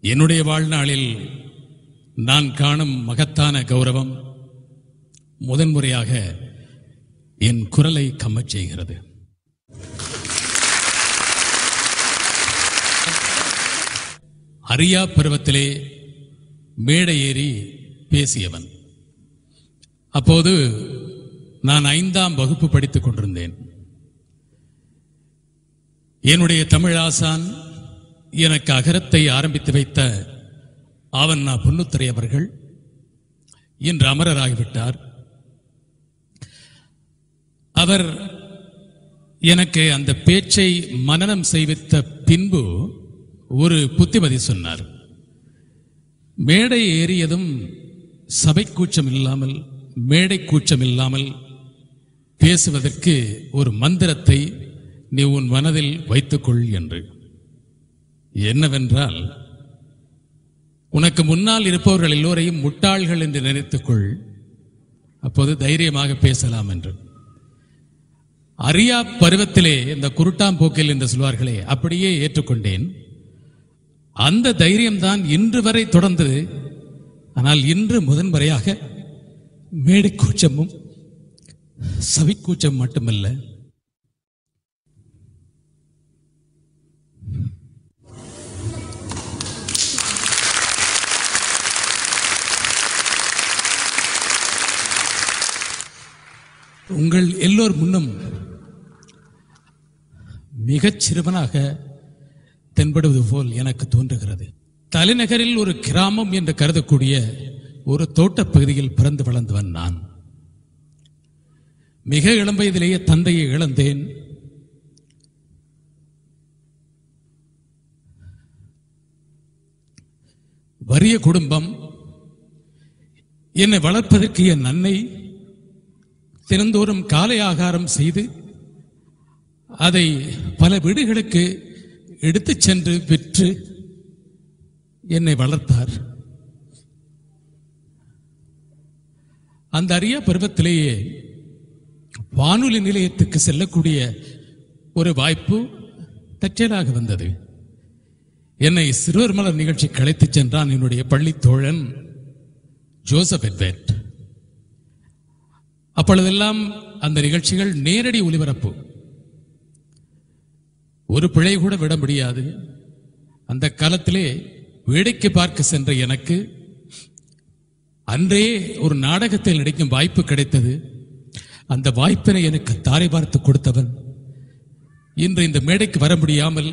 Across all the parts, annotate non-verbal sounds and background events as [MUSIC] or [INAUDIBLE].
என்னுடைய வாழ்நாளில் நான் காணும் மகத்தான கௌரவம் முதன்முறையாக என் குரலை கம்மச் செய்கிறது. அரியா பருவத்திலே மேடை ஏறி பேசியவன். அப்போது நான் ஐந்தாம் வகுப்பு படித்துக் கொண்டிருந்தேன். என்னுடைய தமிழ் ஆசான் எனக்கு அகரத்தை ஆரம்பித்து வைத்த ஆவண்ணா பொன்னுத்துறை அவர்கள் இன்று அமரராகிவிட்டார். அவர் எனக்கு அந்த பேச்சை மனனம் செய்வித்த பின்பு ஒரு புத்திமதி சொன்னார். மேடை ஏறியதும் சபை கூச்சம் இல்லாமல் மேடை கூச்சம் இல்லாமல் பேசுவதற்கு ஒரு மந்திரத்தை நீ உன் மனதில் வைத்துக்கொள் என்று. என்னவென்றால் உனக்கு முன்னால் இருப்பவர்கள் எல்லோரையும் முட்டாள்கள் என்று நினைத்துக்கொள். அப்போது தைரியமாக பேசலாம் என்று. அரியா பருவத்திலே இந்த குருட்டாம்போக்கில் என்று சொல்வார்களே அப்படியே ஏற்றுக்கொண்டேன். அந்த தைரியம்தான் இன்று வரை தொடர்ந்தது. ஆனால் இன்று முதன்முறையாக மேடை கூச்சமும் சவிக்கூச்சம் மட்டுமல்ல. உங்கள் எல்லோர் முன்னும் மிகச் சிறுவனாக தென்படுவது போல் எனக்கு தோன்றுகிறது. தலைநகரில் ஒரு கிராமம் என்று கருதக்கூடிய ஒரு தோட்டப் பகுதியில் பிறந்து வளர்ந்தவன் நான். மிக இளம் வயதிலேயே தந்தையை இழந்தேன். வறிய குடும்பம் என்னை வளர்ப்பதற்கு என் அன்னை தினந்தோறும் காலை ஆகாரம் செய்து அதை பல வீடுகளுக்கு எடுத்துச் சென்று விற்று என்னை வளர்த்தார். அந்த அரிய பருவத்திலேயே வானொலி நிலையத்துக்கு செல்லக்கூடிய ஒரு வாய்ப்பு தற்செயலாக வந்தது. என்னை சிறுவர் மலர் நிகழ்ச்சி கலைத்துச் சென்றான் என்னுடைய பள்ளி தோழன் ஜோசப் எட்வெட் அப்பொழுதெல்லாம் அந்த நிகழ்ச்சிகள் நேரடி ஒளிபரப்பு. ஒரு பிழை கூட விட முடியாது. அந்த காலத்திலே வேடிக்கை பார்க்க சென்ற எனக்கு அன்றே ஒரு நாடகத்தில் நடிக்கும் வாய்ப்பு கிடைத்தது. அந்த வாய்ப்பினை எனக்கு தாரை பார்த்து கொடுத்தவன். இன்று இந்த மேடைக்கு வர முடியாமல்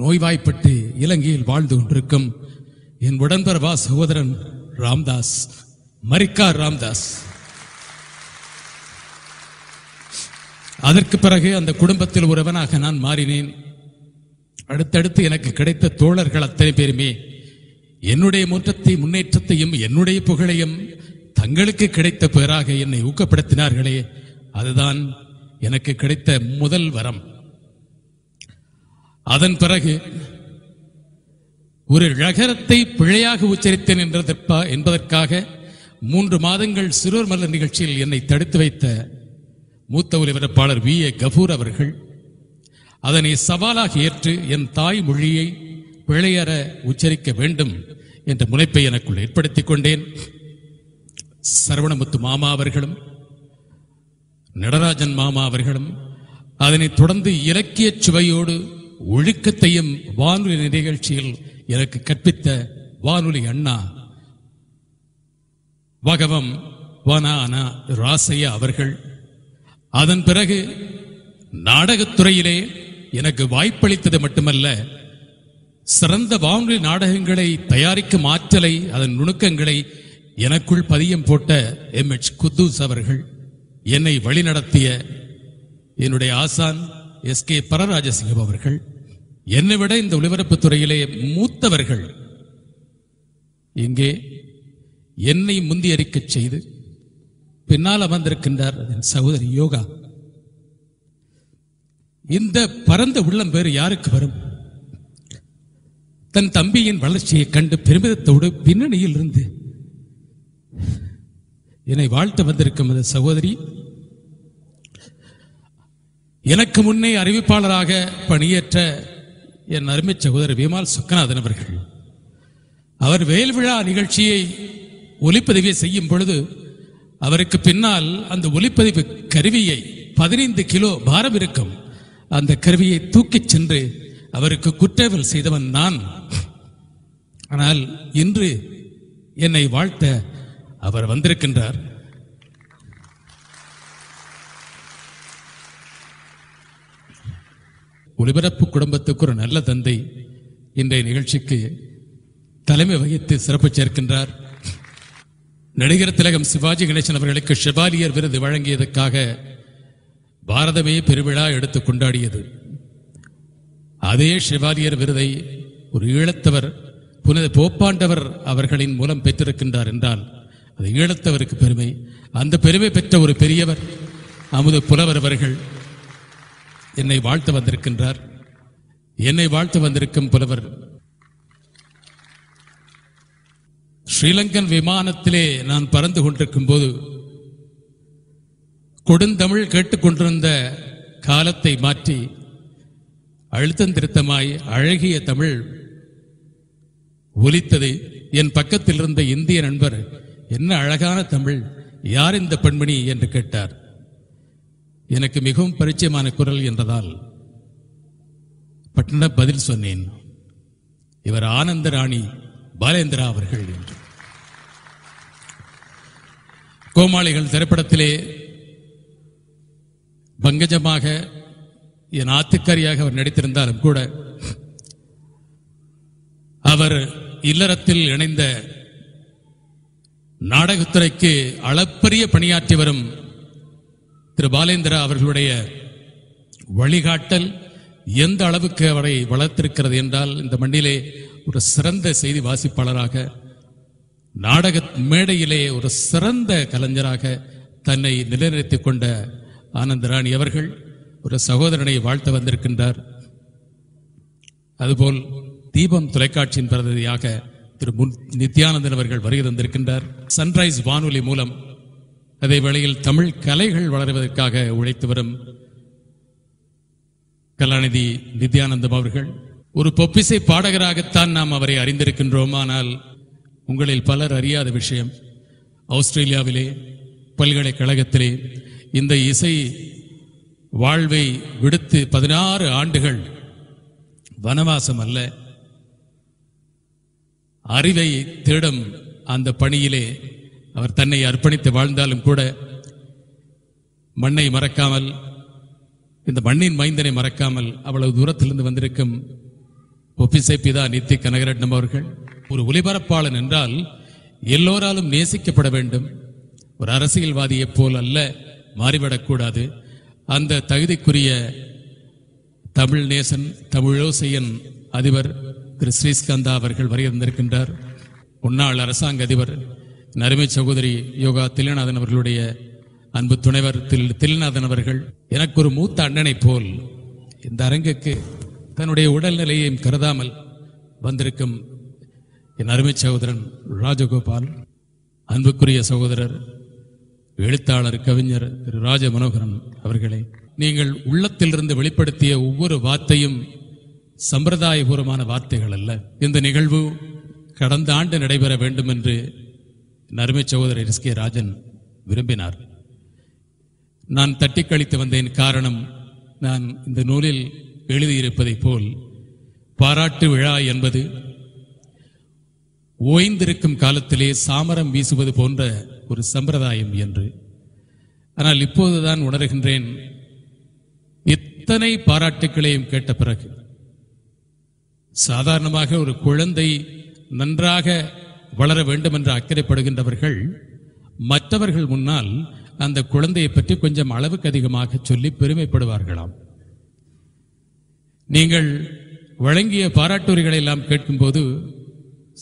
நோய்வாய்ப்பட்டு இலங்கையில் வாழ்ந்து கொண்டிருக்கும் என் உடன்பரவா சகோதரன் ராம்தாஸ் மரிக்கார் ராம்தாஸ். அதற்கு பிறகு அந்த குடும்பத்தில் ஒருவனாக நான் மாறினேன். அடுத்தடுத்து எனக்கு கிடைத்த தோழர்கள் அத்தனை பேருமே என்னுடைய முற்றத்தை முன்னேற்றத்தையும் என்னுடைய புகழையும் தங்களுக்கு கிடைத்த பேராக என்னை ஊக்கப்படுத்தினார்களே. அதுதான் எனக்கு கிடைத்த முதல் வரம். அதன் பிறகு ஒரு ழகரத்தை பிழையாக உச்சரித்தேன் என்றதற்பா என்பதற்காக மூன்று மாதங்கள் சிறுவர் மலர் நிகழ்ச்சியில் என்னை தடுத்து வைத்த மூத்த ஒலிபரப்பாளர் வி ஏ கபூர் அவர்கள் அதனை சவாலாக ஏற்று என் தாய் மொழியை பிழையற உச்சரிக்க வேண்டும் என்ற முனைப்பை எனக்குள் ஏற்படுத்திக் கொண்டேன். சரவணமுத்து மாமா அவர்களும் நடராஜன் மாமா அவர்களும் அதனைத் தொடர்ந்து இலக்கிய சுவையோடு ஒழுக்கத்தையும் வானொலி நிகழ்ச்சியில் எனக்கு கற்பித்த வானொலி அண்ணா வகவம் வனானா ராசையா அவர்கள் அதன் பிறகு நாடகத்துறையிலே எனக்கு வாய்ப்பளித்தது மட்டுமல்ல சிறந்த வானொலி நாடகங்களை தயாரிக்கும் ஆற்றலை அதன் நுணுக்கங்களை எனக்குள் பதியம் போட்ட எம். எச். குத்தூஸ் அவர்கள் என்னை வழிநடத்திய என்னுடைய ஆசான் எஸ். கே. பரராஜசிங்கம் அவர்கள். என்னை விட இந்த ஒலிபரப்புத் துறையிலே மூத்தவர்கள் இங்கே என்னை முந்தியறிக்கச் செய்து பின்னால் அமர்ந்திருக்கின்றார் என் சகோதரி யோகா. இந்த பரந்த உள்ளம் வேறு யாருக்கு வரும்? தன் தம்பியின் வளர்ச்சியை கண்டு பெருமிதத்தோடு பின்னணியில் இருந்து என்னை வாழ்த்து வந்திருக்கும் அந்த சகோதரி எனக்கு முன்னே அறிவிப்பாளராக பணியேற்ற என் அருமை சகோதரர் விமால் சுக்கநாதன் அவர்கள். அவர் வேல் விழா நிகழ்ச்சியை ஒலிப்பதிவை செய்யும் பொழுது அவருக்கு பின்னால் அந்த ஒளிப்பதிவு கருவியை பதினைந்து கிலோ பாரம் இருக்கும். அந்த கருவியை தூக்கிச் சென்று அவருக்கு குற்றவல் செய்தவன் நான். ஆனால் இன்று என்னை வாழ்த்த அவர் வந்திருக்கின்றார். ஒளிபரப்பு குடும்பத்துக்கு ஒரு நல்ல தந்தை இன்றைய நிகழ்ச்சிக்கு தலைமை வகித்து சிறப்பு சேர்க்கின்றார். நடிகர் திலகம் சிவாஜி கணேசன் அவர்களுக்கு ஷெபாலியர் விருது வழங்கியதற்காக பாரதமே பெருவிழா எடுத்து கொண்டாடியது. அதே ஷெவாலியர் விருதை ஒரு ஈழத்தவர் புனித போப்பாண்டவர் அவர்களின் மூலம் பெற்றிருக்கின்றார் என்றால் அது ஈழத்தவருக்கு பெருமை. அந்த பெருமை பெற்ற ஒரு பெரியவர் அமுது புலவர் அவர்கள் என்னை வாழ்த்து வந்திருக்கின்றார். என்னை வாழ்த்து வந்திருக்கும் புலவர் ஸ்ரீலங்கன் விமானத்திலே நான் பறந்து கொண்டிருக்கும் போது கொடுந்தமிழ் கேட்டுக்கொண்டிருந்த காலத்தை மாற்றி அழுத்தம் திருத்தமாய் அழகிய தமிழ் ஒலித்தது. என் பக்கத்தில் இருந்த இந்திய நண்பர் என்ன அழகான தமிழ் யார் இந்த பெண்மணி? என்று கேட்டார். எனக்கு மிகவும் பரிச்சயமான குரல் என்றதால் பட்டண பதில் சொன்னேன். இவர் ஆனந்த ராணி பாலேந்திரா அவர்கள் என்று. கோமாளிகள் திரைப்படத்திலே பங்கஜமாக என் ஆத்துக்காரியாக அவர் நடித்திருந்தாலும் கூட அவர் இல்லறத்தில் இணைந்த நாடகத்துறைக்கு அளப்பரிய பணியாற்றி வரும் திரு பாலேந்திரா அவர்களுடைய வழிகாட்டல் எந்த அளவுக்கு அவரை வளர்த்திருக்கிறது என்றால் இந்த மண்ணிலே ஒரு சிறந்த செய்தி வாசிப்பாளராக நாடக மேடையிலே ஒரு சிறந்த கலைஞராக தன்னை நிலைநிறுத்திக் கொண்ட ஆனந்தராணி அவர்கள் ஒரு சகோதரனை வாழ்த்த வந்திருக்கின்றார். அதுபோல் தீபம் தொலைக்காட்சியின் பிரதிநிதியாக திரு முன் நித்யானந்தன் அவர்கள் வருகை தந்திருக்கின்றார். சன்ரைஸ் வானொலி மூலம் அதே வேளையில் தமிழ் கலைகள் வளர்வதற்காக உழைத்து வரும் கலாநிதி நித்யானந்தம் அவர்கள். ஒரு பொப்பிசை பாடகராகத்தான் நாம் அவரை அறிந்திருக்கின்றோம். ஆனால் உங்களில் பலர் அறியாத விஷயம். ஆஸ்திரேலியாவிலே பல்கலைக்கழகத்திலே இந்த இசை வாழ்வை விடுத்து பதினாறு ஆண்டுகள் வனவாசம் அல்ல அறிவை தேடும் அந்த பணியிலே அவர் தன்னை அர்ப்பணித்து வாழ்ந்தாலும் கூட மண்ணை மறக்காமல் இந்த மண்ணின் மைந்தனை மறக்காமல் அவ்வளவு தூரத்திலிருந்து வந்திருக்கும் ஒப்பிசை பிதா நித்தி கனகரட்னம் அவர்கள். ஒரு ஒலிபரப்பாளன் என்றால் எல்லோராலும் நேசிக்கப்பட வேண்டும். ஒரு அரசியல்வாதியைப் போல் அல்ல மாறிவிடக்கூடாது. அந்த தகுதிக்குரிய தமிழ் நேசன் தமிழோசையன் அதிபர் திரு ஸ்ரீஸ்கந்தா அவர்கள் வரையிருந்திருக்கின்றார் முன்னாள் அரசாங்க அதிபர் என் சகோதரி யோகா தில்லைநாதன் அவர்களுடைய அன்பு துணைவர் தில் தில்லைநாதன் அவர்கள். எனக்கு ஒரு மூத்த அண்ணனைப் போல் இந்த அரங்குக்கு தன்னுடைய உடல்நிலையையும் கருதாமல் வந்திருக்கும் என் அருமை சகோதரன் ராஜகோபால் அன்புக்குரிய சகோதரர் எழுத்தாளர் கவிஞர் திரு ராஜ மனோகரன் அவர்களே நீங்கள் உள்ளத்திலிருந்து வெளிப்படுத்திய ஒவ்வொரு வார்த்தையும் சம்பிரதாயபூர்வமான வார்த்தைகள் அல்ல. இந்த நிகழ்வு கடந்த ஆண்டு நடைபெற வேண்டும் என்று என் சகோதரர் எஸ் கே ராஜன் விரும்பினார். நான் தட்டி கழித்து வந்தேன். காரணம் நான் இந்த நூலில் எழுதியிருப்பதைப் போல் பாராட்டு விழா என்பது ஓய்ந்திருக்கும் காலத்திலே சாமரம் வீசுவது போன்ற ஒரு சம்பிரதாயம் என்று. ஆனால் இப்போதுதான் உணர்கின்றேன் இத்தனை பாராட்டுக்களையும் கேட்ட பிறகு சாதாரணமாக ஒரு குழந்தை நன்றாக வளர வேண்டும் என்று அக்கறைப்படுகின்றவர்கள் மற்றவர்கள் முன்னால் அந்த குழந்தையை பற்றி கொஞ்சம் அளவுக்கு அதிகமாக சொல்லி பெருமைப்படுவார்களாம். நீங்கள் வழங்கிய பாராட்டுரைகளை எல்லாம் கேட்கும்போது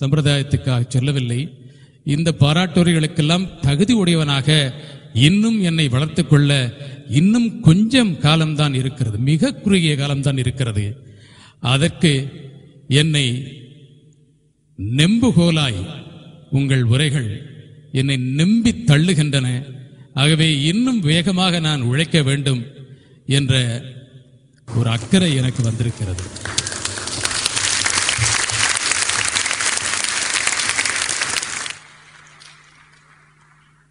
சம்பிரதாயத்துக்காக சொல்லவில்லை. இந்த பாராட்டுரைகளுக்கெல்லாம் தகுதி உடையவனாக இன்னும் என்னை வளர்த்துக்கொள்ள இன்னும் கொஞ்சம் காலம்தான் இருக்கிறது. மிக குறுகிய காலம்தான் இருக்கிறது. அதற்கு என்னை நெம்புகோலாய் உங்கள் உரைகள் என்னை நம்பி தள்ளுகின்றன. ஆகவே இன்னும் வேகமாக நான் உழைக்க வேண்டும் என்ற ஒரு அக்கறை எனக்கு வந்திருக்கிறது.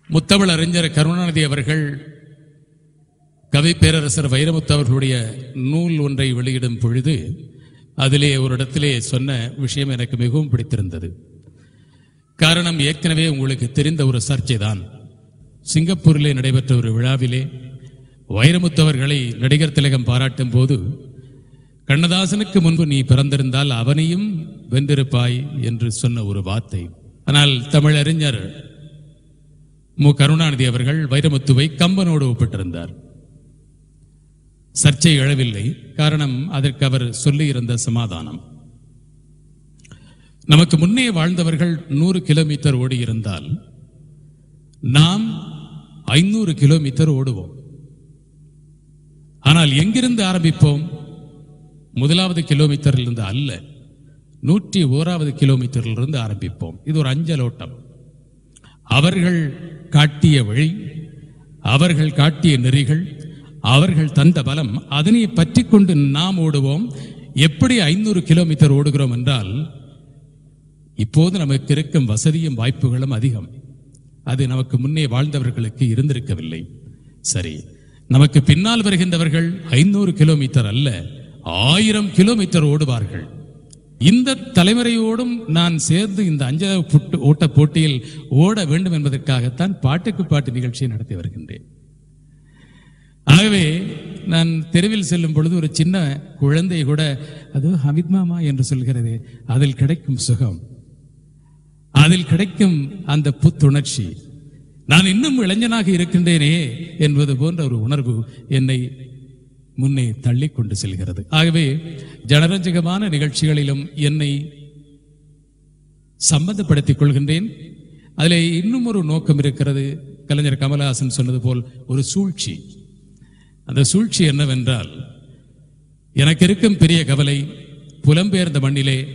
முத்தமிழ் அறிஞர் கருணாநிதி அவர்கள் கவி பேரரசர் வைரமுத்து அவர்களுடைய நூல் ஒன்றை வெளியிடும் பொழுது அதிலே ஒரு இடத்திலே சொன்ன விஷயம் எனக்கு மிகவும் பிடித்திருந்தது. காரணம் ஏற்கனவே உங்களுக்கு தெரிந்த ஒரு சர்ச்சை தான் சிங்கப்பூரிலே நடைபெற்ற ஒரு விழாவிலே வைரமுத்தவர்களை நடிகர் திலகம் பாராட்டும் போது கண்ணதாசனுக்கு முன்பு நீ பிறந்திருந்தால் அவனையும் வென்றிருப்பாய் என்று சொன்ன ஒரு வார்த்தை. ஆனால் தமிழறிஞர் மு. கருணாநிதி அவர்கள் வைரமுத்துவை கம்பனோடு ஒப்பிட்டிருந்தார். சர்ச்சை எழவில்லை. காரணம் அதற்கு அவர் சொல்லியிருந்த சமாதானம். நமக்கு முன்னே வாழ்ந்தவர்கள் நூறு கிலோமீட்டர் ஓடியிருந்தால் நாம் ஐநூறு கிலோமீட்டர் ஓடுவோம். ஆனால் எங்கிருந்து ஆரம்பிப்போம்? முதலாவது கிலோமீட்டரிலிருந்து அல்ல நூற்றி ஓராவது கிலோமீட்டரிலிருந்து ஆரம்பிப்போம். இது ஒரு அஞ்சலோட்டம். அவர்கள் காட்டிய வழி அவர்கள் காட்டிய நெறிகள் அவர்கள் தந்த பலம் அதனை பற்றி கொண்டு நாம் ஓடுவோம். எப்படி ஐநூறு கிலோமீட்டர் ஓடுகிறோம் என்றால் இப்போது நமக்கு இருக்கும் வசதியும் வாய்ப்புகளும் அதிகம். அது நமக்கு முன்னே வாழ்ந்தவர்களுக்கு இருந்திருக்கவில்லை. சரி நமக்கு பின்னால் வருகின்றவர்கள் ஐநூறு கிலோமீட்டர் அல்ல ஆயிரம் கிலோமீட்டர் ஓடுவார்கள். இந்த தலைமுறையோடும் நான் சேர்ந்து இந்த அஞ்சல புட்டு ஓட்ட போட்டியில் ஓட வேண்டும் என்பதற்காகத்தான் பாட்டுக்கு பாட்டு நிகழ்ச்சியை நடத்தி வருகின்றேன். ஆகவே நான் தெருவில் செல்லும் பொழுது ஒரு சின்ன குழந்தை கூட அது ஹமித் மாமா என்று சொல்கிறது அதில் கிடைக்கும் சுகம். அதில் கிடைக்கும் அந்த புத்துணர்ச்சி. நான் இன்னும் இளைஞனாக இருக்கின்றேனே என்பது போன்ற ஒரு உணர்வு என்னை முன்னே தள்ளி கொண்டு செல்கிறது. ஆகவே ஜனரஞ்சகமான நிகழ்ச்சிகளிலும் என்னை சம்பந்தப்படுத்திக் கொள்கின்றேன். அதிலே இன்னும் ஒரு நோக்கம் இருக்கிறது. கலைஞர் கமலஹாசன் சொன்னது போல் ஒரு சூழ்ச்சி. அந்த சூழ்ச்சி என்னவென்றால் எனக்கு இருக்கும் பெரிய கவலை புலம்பெயர்ந்த மண்ணிலே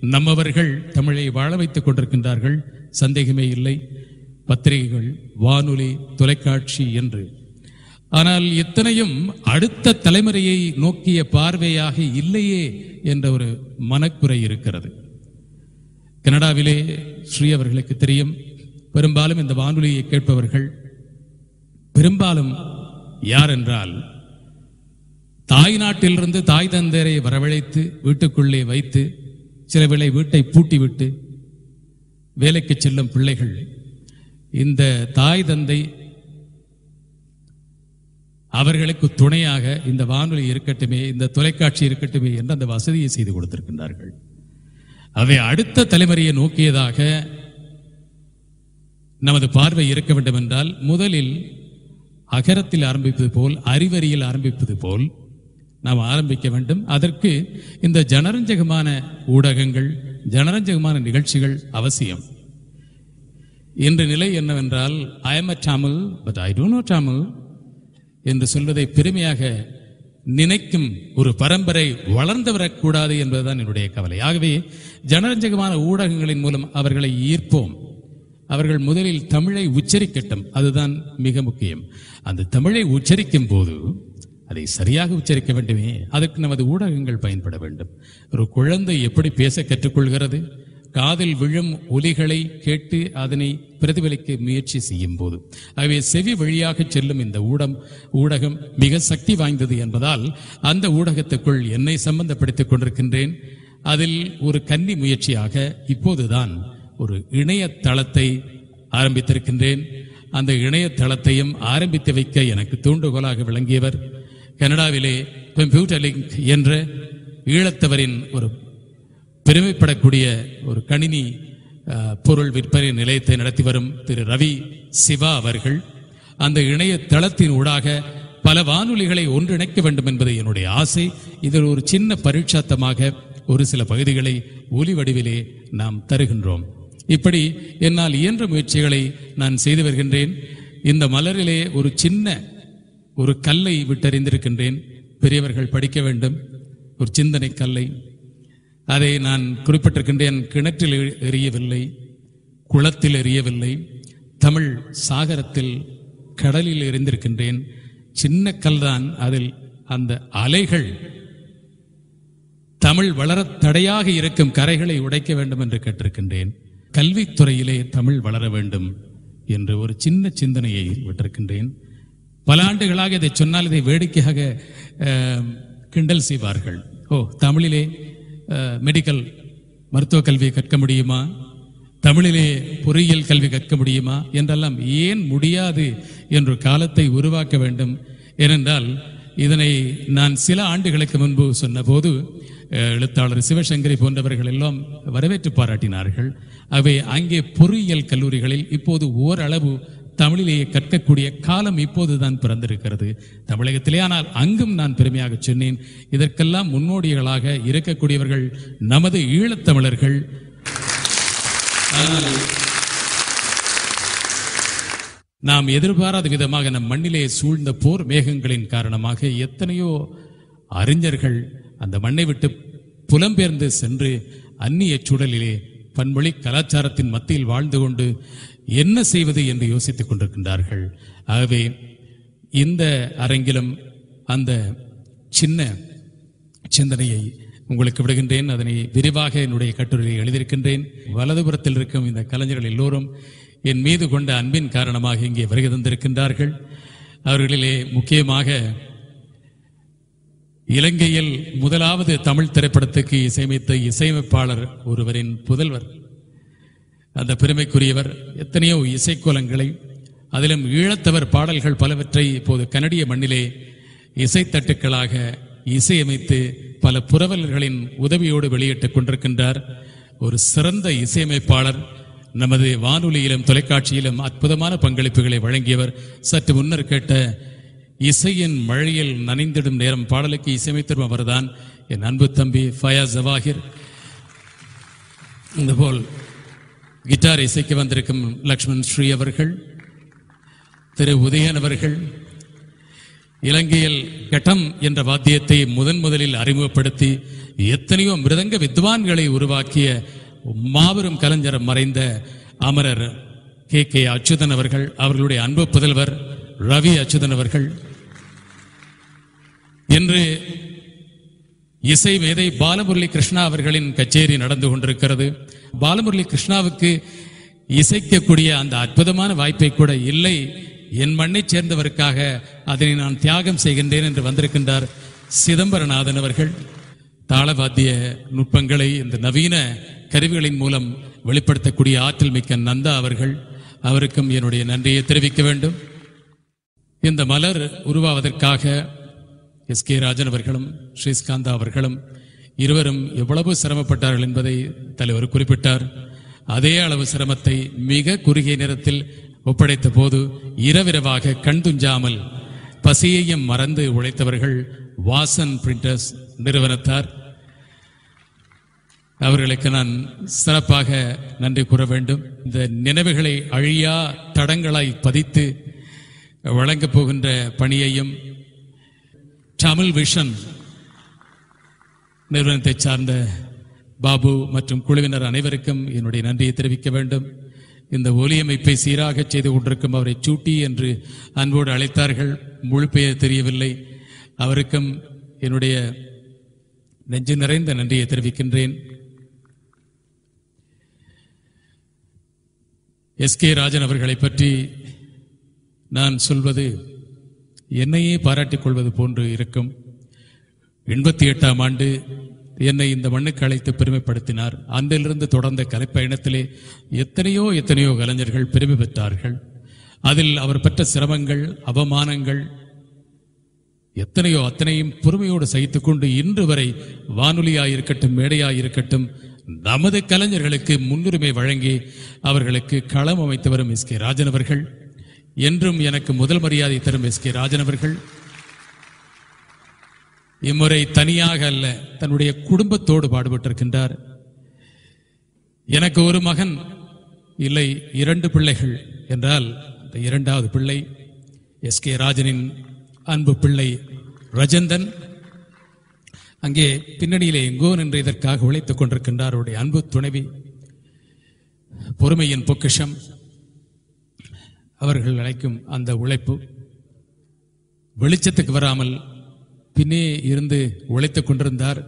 நம்மவர்கள் தமிழை வாழ வைத்துக் கொண்டிருக்கின்றார்கள். சந்தேகமே இல்லை. பத்திரிகைகள் வானொலி தொலைக்காட்சி என்று. ஆனால் இத்தனையும் அடுத்த தலைமுறையை நோக்கிய பார்வையாக இல்லையே என்ற ஒரு மனக்குறை இருக்கிறது. கனடாவிலே ஸ்ரீ அவர்களுக்கு தெரியும் பெரும்பாலும் இந்த வானொலியை கேட்பவர்கள் பெரும்பாலும் யார் என்றால் தாய் நாட்டிலிருந்து தாய் தந்தையரை வரவழைத்து வீட்டுக்குள்ளே வைத்து சில வேளை வீட்டை பூட்டிவிட்டு வேலைக்கு செல்லும் பிள்ளைகள் இந்த தாய் தந்தை அவர்களுக்கு துணையாக இந்த வானொலி இருக்கட்டுமே இந்த தொலைக்காட்சி இருக்கட்டுமே என்று அந்த வசதியை செய்து கொடுத்திருக்கின்றார்கள். அவை அடுத்த தலைமுறையை நோக்கியதாக நமது பார்வை இருக்க வேண்டும் என்றால் முதலில் அகரத்தில் ஆரம்பிப்பது போல் அறிவறியில் ஆரம்பிப்பது போல் நாம் ஆரம்பிக்க வேண்டும். அதற்கு இந்த ஜனரஞ்சகமான ஊடகங்கள் ஜனரஞ்சகமான நிகழ்ச்சிகள் அவசியம். இன்று நிலை என்னவென்றால் I am a Tamil but I don't know Tamil என்று சொல்வதை பெருமையாக நினைக்கும் ஒரு பரம்பரை வளர்ந்து வரக்கூடாது என்பதுதான் என்னுடைய கவலை. ஆகவே ஜனரஞ்சகமான ஊடகங்களின் மூலம் அவர்களை ஈர்ப்போம். அவர்கள் முதலில் தமிழை உச்சரிக்கட்டும். அதுதான் மிக முக்கியம். அந்த தமிழை உச்சரிக்கும் போது அதை சரியாக உச்சரிக்க வேண்டுமே. அதற்கு நமது ஊடகங்கள் பயன்பட வேண்டும். ஒரு குழந்தை எப்படி பேச கற்றுக்கொள்கிறது? காதில் விழும் ஒலிகளை கேட்டு அதனை பிரதிபலிக்க முயற்சி செய்யும் போது ஆகவே செவி வழியாக செல்லும் இந்த ஊடம் ஊடகம் மிக சக்தி வாய்ந்தது என்பதால் அந்த ஊடகத்துக்குள் என்னை சம்பந்தப்படுத்திக் கொண்டிருக்கின்றேன். அதில் ஒரு கன்னி முயற்சியாக இப்போதுதான் ஒரு இணையதளத்தை ஆரம்பித்திருக்கின்றேன். அந்த இணையதளத்தையும் ஆரம்பித்து வைக்க எனக்கு தூண்டுகோலாக விளங்கியவர் கனடாவிலே கம்ப்யூட்டர் லிங்க் என்ற ஈழத்தவரின் ஒரு பெருமைப்படக்கூடிய ஒரு கணினி பொருள் விற்பனை நிலையத்தை நடத்தி வரும் திரு ரவி சிவா அவர்கள். அந்த இணையதளத்தின் ஊடாக பல வானொலிகளை ஒன்றிணைக்க வேண்டும் என்பது என்னுடைய ஆசை. இதில் ஒரு சின்ன பரீட்சாத்தமாக ஒரு சில பகுதிகளை ஒலி வடிவிலே நாம் தருகின்றோம். இப்படி என்னால் இயன்ற முயற்சிகளை நான் செய்து வருகின்றேன். இந்த மலரிலே ஒரு சின்ன ஒரு கல்லை விட்டறிந்திருக்கின்றேன். பெரியவர்கள் படிக்க வேண்டும். ஒரு சிந்தனை கல்லை அதை நான் குறிப்பிட்டிருக்கின்றேன். கிணற்றில் எரியவில்லை எறியவில்லை குளத்தில் எறியவில்லை தமிழ் சாகரத்தில் கடலில் எறிந்திருக்கின்றேன் சின்ன கல்தான் அதில் அந்த அலைகள் தமிழ் வளரத் தடையாக இருக்கும் கரைகளை உடைக்க வேண்டும் என்று கேட்டிருக்கின்றேன். கல்வித்துறையிலே தமிழ் வளர வேண்டும் என்று ஒரு சின்ன சிந்தனையை விட்டிருக்கின்றேன். பல ஆண்டுகளாக இதை சொன்னால் இதை வேடிக்கையாக கிண்டல் செய்வார்கள். ஓ தமிழிலே மெடிக்கல் மருத்துவ கல்வியை கற்க முடியுமா? தமிழிலே பொறியியல் கல்வி கற்க முடியுமா? என்றெல்லாம் ஏன் முடியாது என்ற காலத்தை உருவாக்க வேண்டும். ஏனென்றால் இதனை நான் சில ஆண்டுகளுக்கு முன்பு சொன்னபோது எழுத்தாளர் சிவசங்கரி போன்றவர்கள் எல்லாம் வரவேற்று பாராட்டினார்கள். அவை அங்கே பொறியியல் கல்லூரிகளில் இப்போது ஓரளவு தமிழிலேயே கற்கக்கூடிய காலம் இப்போதுதான் பிறந்திருக்கிறது. தமிழகத்திலே ஆனால் அங்கும் நான் பெருமையாக சொன்னேன். இதற்கெல்லாம் முன்னோடிகளாக இருக்கக்கூடியவர்கள் நமது ஈழத்தமிழர்கள். நாம் எதிர்பாராத விதமாக நம் மண்ணிலே சூழ்ந்த போர் மேகங்களின் காரணமாக எத்தனையோ அறிஞர்கள் அந்த மண்ணை விட்டு புலம்பெயர்ந்து சென்று அந்நிய சூழலிலே பன்மொழி கலாச்சாரத்தின் மத்தியில் வாழ்ந்து கொண்டு என்ன செய்வது என்று யோசித்துக் கொண்டிருக்கின்றார்கள். ஆகவே இந்த அரங்கிலும் அந்த சின்ன சிந்தனையை உங்களுக்கு விடுகின்றேன். அதனை விரிவாக என்னுடைய கட்டுரையை எழுதியிருக்கின்றேன். வலதுபுறத்தில் இருக்கும் இந்த கலைஞர்கள் எல்லோரும் என் மீது கொண்ட அன்பின் காரணமாக இங்கே வருகை தந்திருக்கின்றார்கள். அவர்களிலே முக்கியமாக இலங்கையில் முதலாவது தமிழ் திரைப்படத்துக்கு இசையமைத்த இசையமைப்பாளர் ஒருவரின் புதல்வர். அந்த பெருமைக்குரியவர் எத்தனையோ இசைக்கோலங்களை அதிலும் ஈழத்தவர் பாடல்கள் பலவற்றை இப்போது கனடிய மண்ணிலே இசைத்தட்டுக்களாக இசையமைத்து பல புரவலர்களின் உதவியோடு வெளியிட்டுக் கொண்டிருக்கின்றார். ஒரு சிறந்த இசையமைப்பாளர் நமது வானொலியிலும் தொலைக்காட்சியிலும் அற்புதமான பங்களிப்புகளை வழங்கியவர். சற்று முன்னர் கேட்ட இசையின் மழையில் நனைந்திடும் நேரம் பாடலுக்கு இசையமைத்தரும் அவர்தான் என் அன்பு தம்பி ஃபயாஸ் ஜவாஹிர். இதுபோல் கிட்டார் இசைக்கு வந்திருக்கும் லக்ஷ்மண் ஸ்ரீ அவர்கள் திரு உதயன் அவர்கள் இலங்கையில் கட்டம் என்ற வாத்தியத்தை முதன் முதலில் அறிமுகப்படுத்தி எத்தனையோ மிருதங்க வித்வான்களை உருவாக்கிய மாபெரும் கலைஞர் மறைந்த அமரர் கே கே அச்சுதன் அவர்கள் அவர்களுடைய அன்பு புதல்வர் ரவி அச்சுதன் அவர்கள் என்று இசை மேதை பாலமுரளி கிருஷ்ணா அவர்களின் கச்சேரி நடந்து கொண்டிருக்கிறது. பாலமுரளி கிருஷ்ணாவுக்கு இசைக்கக்கூடிய அந்த அற்புதமான வாய்ப்பை கூட இல்லை. என் மண்ணைச் சேர்ந்தவருக்காக அதனை நான் தியாகம் செய்கின்றேன் என்று வந்திருக்கின்றார் சிதம்பரநாதன் அவர்கள். தாளவாத்திய நுட்பங்களை இந்த நவீன கருவிகளின் மூலம் வெளிப்படுத்தக்கூடிய ஆற்றல் மிக்க நந்தா அவர்கள் அவருக்கும் என்னுடைய நன்றியை தெரிவிக்க வேண்டும். இந்த மலர் உருவாவதற்காக எஸ் கே ராஜன் அவர்களும் ஸ்ரீஸ்காந்தா அவர்களும் இருவரும் எவ்வளவு சிரமப்பட்டார்கள் என்பதை தலைவர் குறிப்பிட்டார். அதே அளவு சிரமத்தை மிக குறுகிய நேரத்தில் ஒப்படைத்த போது இரவிரவாக கண் துஞ்சாமல் பசியையும் மறந்து உழைத்தவர்கள் வாசன் பிரிண்டர்ஸ் நிறுவனத்தார். அவர்களுக்கு நான் சிறப்பாக நன்றி கூற வேண்டும். இந்த நினைவுகளை அழியா தடங்களாய் பதித்து வழங்கப் போகின்ற பணியையும் தமிழ் விஷன் நிறுவனத்தை சார்ந்த பாபு மற்றும் குழுவினர் அனைவருக்கும் என்னுடைய நன்றியை தெரிவிக்க வேண்டும். இந்த ஒலியமைப்பை சீராக செய்து கொண்டிருக்கும் அவரை சூட்டி என்று அன்போடு அழைத்தார்கள். முழு பெயர் தெரியவில்லை. அவருக்கும் என்னுடைய நெஞ்சு நிறைந்த நன்றியை தெரிவிக்கின்றேன். எஸ் கே ராஜன் அவர்களை பற்றி நான் சொல்வது என்னையே பாராட்டிக் கொள்வது போன்று இருக்கும். எண்பத்தி எட்டாம் ஆண்டு என்னை இந்த மண்ணுக்கு அழைத்து பெருமைப்படுத்தினார். அன்றிலிருந்து தொடர்ந்த கலைப்பயணத்திலே எத்தனையோ எத்தனையோ கலைஞர்கள் பெருமை பெற்றார்கள். அதில் அவர் பெற்ற சிரமங்கள் அவமானங்கள் எத்தனையோ அத்தனையும் பொறுமையோடு சகித்துக் கொண்டு இன்று வரை வானொலியாயிருக்கட்டும் மேடையாயிருக்கட்டும் நமது கலைஞர்களுக்கு முன்னுரிமை வழங்கி அவர்களுக்கு களம் அமைத்து வரும் எஸ் கே ராஜன் அவர்கள். என்றும் எனக்கு முதல் மரியாதை தரும் எஸ் கே ராஜன் அவர்கள். இம்முறை தனியாக அல்ல தன்னுடைய குடும்பத்தோடு பாடுபட்டிருக்கின்றார். எனக்கு ஒரு மகன் இல்லை இரண்டு பிள்ளைகள் என்றால் அந்த இரண்டாவது பிள்ளை எஸ் கே ராஜனின் அன்பு பிள்ளை ரஜந்தன். அங்கே பின்னணியிலே எங்கோ நின்று இதற்காக உழைத்துக் கொண்டிருக்கின்றார் அவருடைய அன்பு துணைவி. பொறுமையின் பொக்கிஷம். அவர்கள் அழைக்கும் அந்த உழைப்பு வெளிச்சத்துக்கு வராமல் பின்னே இருந்து உழைத்துக் கொண்டிருந்தார்.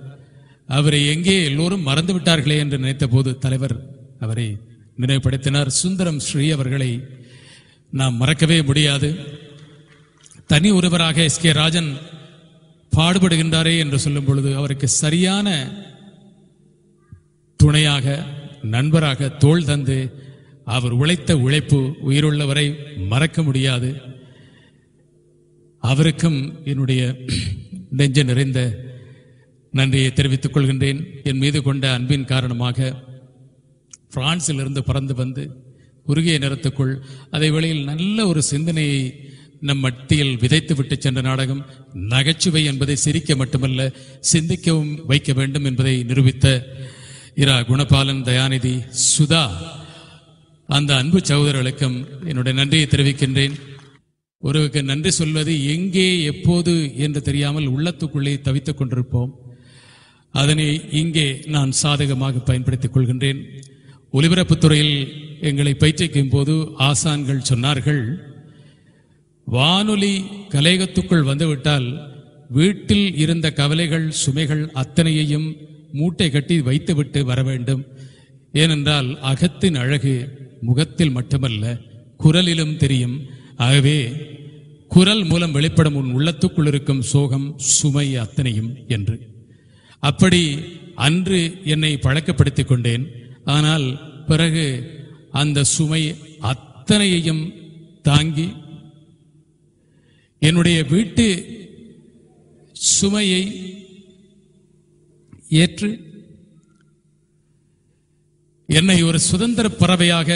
அவரை எங்கே எல்லோரும் மறந்து விட்டார்களே என்று நினைத்த போது தலைவர் அவரை நினைவுபடுத்தினார். சுந்தரம் ஸ்ரீ அவர்களை நாம் மறக்கவே முடியாது. தனி ஒருவராக எஸ் கே ராஜன் பாடுபடுகின்றாரே என்று சொல்லும் பொழுது அவருக்கு சரியான துணையாக நண்பராக தோள் தந்து அவர் உழைத்த உழைப்பு உயிருள்ளவரை மறக்க முடியாது. அவருக்கும் என்னுடைய [CLEARS THROAT] நெஞ்ச நிறைந்த நன்றியை தெரிவித்துக் கொள்கின்றேன். என் மீது கொண்ட அன்பின் காரணமாக பிரான்சிலிருந்து பறந்து வந்து குறுகிய நேரத்துக்குள் அதே வேளையில் நல்ல ஒரு சிந்தனையை நம் மத்தியில் விதைத்து விட்டு சென்ற நாடகம் நகைச்சுவை என்பதை சிரிக்க மட்டுமல்ல சிந்திக்கவும் வைக்க வேண்டும் என்பதை நிரூபித்த இரா குணபாலன் தயாநிதி சுதா. அந்த அன்பு சகோதரர்களுக்கும் என்னுடைய நன்றியை தெரிவிக்கின்றேன். ஒருவருக்கு நன்றி சொல்வது எங்கே எப்போது என்று தெரியாமல் உள்ளத்துக்குள்ளே தவித்துக் கொண்டிருப்போம். அதனை இங்கே நான் சாதகமாக பயன்படுத்திக் கொள்கின்றேன். ஒலிபரப்புத் துறையில் எங்களை பயிற்சிக்கும் போது ஆசான்கள் சொன்னார்கள் வானொலி கலையகத்துக்குள் வந்துவிட்டால் வீட்டில் இருந்த கவலைகள் சுமைகள் அத்தனையையும் மூட்டை கட்டி வைத்துவிட்டு வர வேண்டும். ஏனென்றால் அகத்தின் அழகு முகத்தில் மட்டுமல்ல குரலிலும் தெரியும். ஆகவே குரல் மூலம் வெளிப்படும் உன் உள்ளத்துக்குள் இருக்கும் சோகம் சுமை அத்தனையும் என்று. அப்படி அன்று என்னை பழக்கப்படுத்திக் கொண்டேன். ஆனால் பிறகு அந்த சுமை அத்தனையையும் தாங்கி என்னுடைய வீட்டு சுமையை ஏற்று என்னை ஒரு சுதந்திர பறவையாக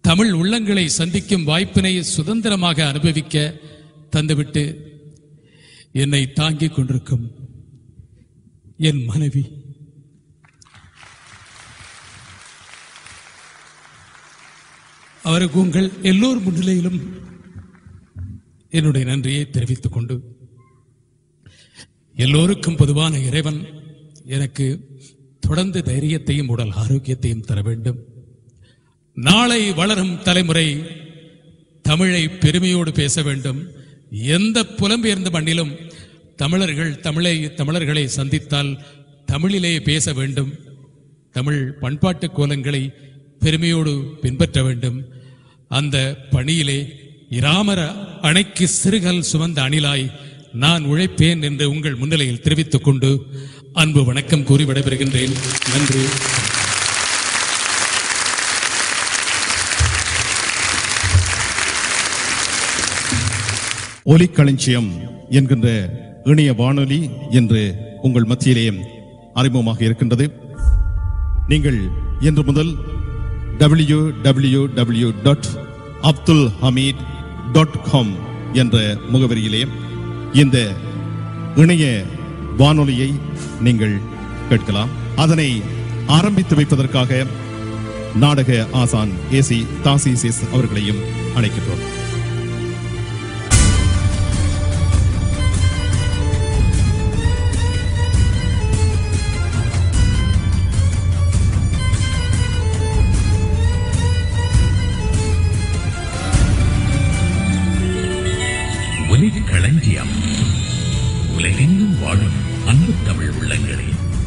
தமிழ் உள்ளங்களை சந்திக்கும் வாய்ப்பினை சுதந்திரமாக அனுபவிக்க தந்துவிட்டு என்னை தாங்கிக் கொண்டிருக்கும் என் மனைவி. அவருக்கு உங்கள் எல்லோர் முன்னிலையிலும் என்னுடைய நன்றியை தெரிவித்துக் கொண்டு எல்லோருக்கும் பொதுவான இறைவன் எனக்கு தொடர்ந்து தைரியத்தையும் உடல் ஆரோக்கியத்தையும் தர வேண்டும். நாளை வளரும் தலைமுறை தமிழை பெருமையோடு பேச வேண்டும். எந்த புலம்பெயர்ந்த மண்ணிலும் தமிழர்கள் தமிழை தமிழர்களை சந்தித்தால் தமிழிலேயே பேச வேண்டும். தமிழ் பண்பாட்டு கோலங்களை பெருமையோடு பின்பற்ற வேண்டும். அந்த பணியிலே இராமர அணைக்கு சிறுகல் சுமந்த அணிலாய் நான் உழைப்பேன் என்று உங்கள் முன்னிலையில் தெரிவித்துக் கொண்டு அன்பு வணக்கம் கூறி விடைபெறுகின்றேன். நன்றி. ஒலிக்களஞ்சியம் என்கின்ற இணைய வானொலி என்று உங்கள் மத்தியிலே அறிமுகமாக இருக்கின்றது. நீங்கள் இன்று முதல் W W W dot Abdul Hameed dot com என்ற முகவரியிலே இந்த இணைய வானொலியை நீங்கள் கேட்கலாம். அதனை ஆரம்பித்து வைப்பதற்காக நாடக ஆசான் ஏசி தாசிசிஸ் அவர்களையும் அழைக்கின்றோம்.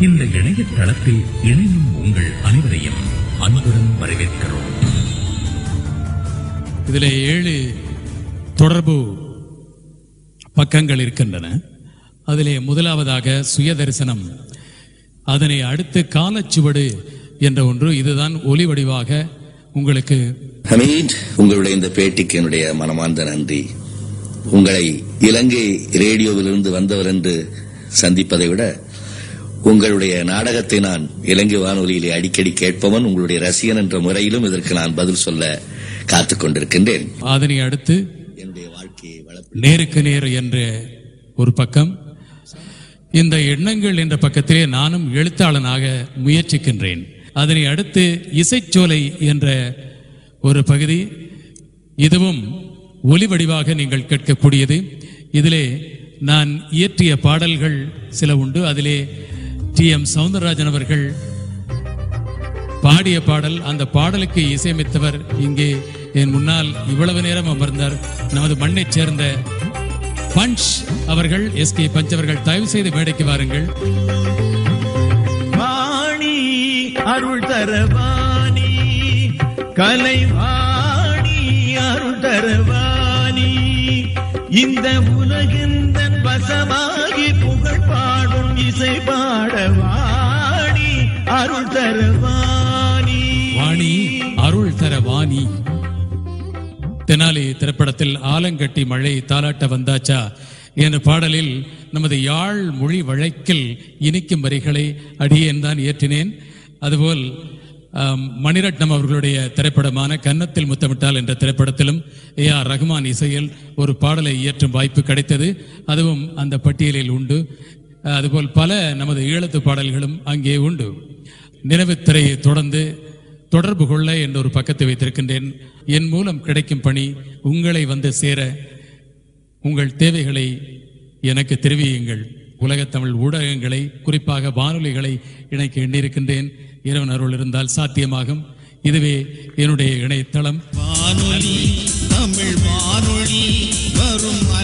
இந்த இணையதளத்தில் இணையும் உங்கள் அனைவரையும் அன்புடன் வரவேற்கிறோம். இதிலே ஏழு தொடர்பு பக்கங்கள் இருக்கின்றன. அதிலே முதலாவதாக சுயதரிசனம். அதனை அடுத்து காலச்சுவடு என்ற ஒன்று. இதுதான் ஒலி வடிவாக உங்களுக்கு ஹமீத் உங்களுடைய இந்த பேட்டிக்கு என்னுடைய மனமார்ந்த நன்றி. உங்களை இலங்கை ரேடியோவிலிருந்து வந்தவர் என்று சந்திப்பதை விட உங்களுடைய நாடகத்தை நான் இலங்கை வானொலியிலே அடிக்கடி கேட்பவன் உங்களுடைய ரசிகன் என்ற முறையிலும் இதற்கு நான் பதில் சொல்ல காத்துக் கொண்டிருக்கின்றேன். அதனை அடுத்து என்னுடைய வாழ்க்கையை வளர்ப்பு நேருக்கு நேர் என்ற ஒரு பக்கம் இந்த எண்ணங்கள் என்ற பக்கத்திலே நானும் எழுத்தாளனாக முயற்சிக்கின்றேன். அதனை அடுத்து இசைச்சோலை என்ற ஒரு பகுதி இதுவும் ஒலி வடிவாக நீங்கள் கேட்கக்கூடியது. இதிலே நான் இயற்றிய பாடல்கள் சில உண்டு. அதிலே டி எம் சவுந்தரராஜன் அவர்கள் பாடிய பாடல் அந்த பாடலுக்கு இசையமைத்தவர் இங்கே என் முன்னால் இவ்வளவு நேரம் அமர்ந்தார். நமது மண்ணை சேர்ந்த பஞ்ச் அவர்கள் எஸ் கே பஞ்ச் அவர்கள் தயவு செய்து மேடைக்கு வாருங்கள். வாணி அருள் தரவாணி கலைவாணி தரவாணி இந்த உலகின் வசமா இசை பாடவாணி அருள் தரவாணி வாணி. அருள் தரவாணி தெனாலி திரைப்படத்தில் ஆலங்கட்டி மழை தாலாட்ட வந்தாச்சா? என்ற பாடலில் நமது யாழ் மொழி வழக்கில் இனிக்கும் வரிகளை அடியேன் தான் இயற்றினேன். அதுபோல் மணிரட்னம் மணிரத்னம் அவர்களுடைய திரைப்படமான கன்னத்தில் முத்தமிட்டால் என்ற திரைப்படத்திலும் ஏ ஆர் ரஹ்மான் இசையில் ஒரு பாடலை இயற்றும் வாய்ப்பு கிடைத்தது. அதுவும் அந்த பட்டியலில் உண்டு. அதுபோல் பல நமது ஈழத்து பாடல்களும் அங்கே உண்டு. நினைவுத் திரையை தொடர்ந்து தொடர்பு கொள்ள என்ற ஒரு பக்கத்தை வைத்திருக்கின்றேன். என் மூலம் கிடைக்கும் பணி உங்களை வந்து சேர உங்கள் தேவைகளை எனக்கு தெரிவியுங்கள். உலகத்தமிழ் ஊடகங்களை குறிப்பாக வானொலிகளை இணைக்க எண்ணியிருக்கின்றேன். இறைவன் அருள் இருந்தால் சாத்தியமாகும். இதுவே என்னுடைய இணையதளம். வானொலி தமிழ் வானொலி வரும்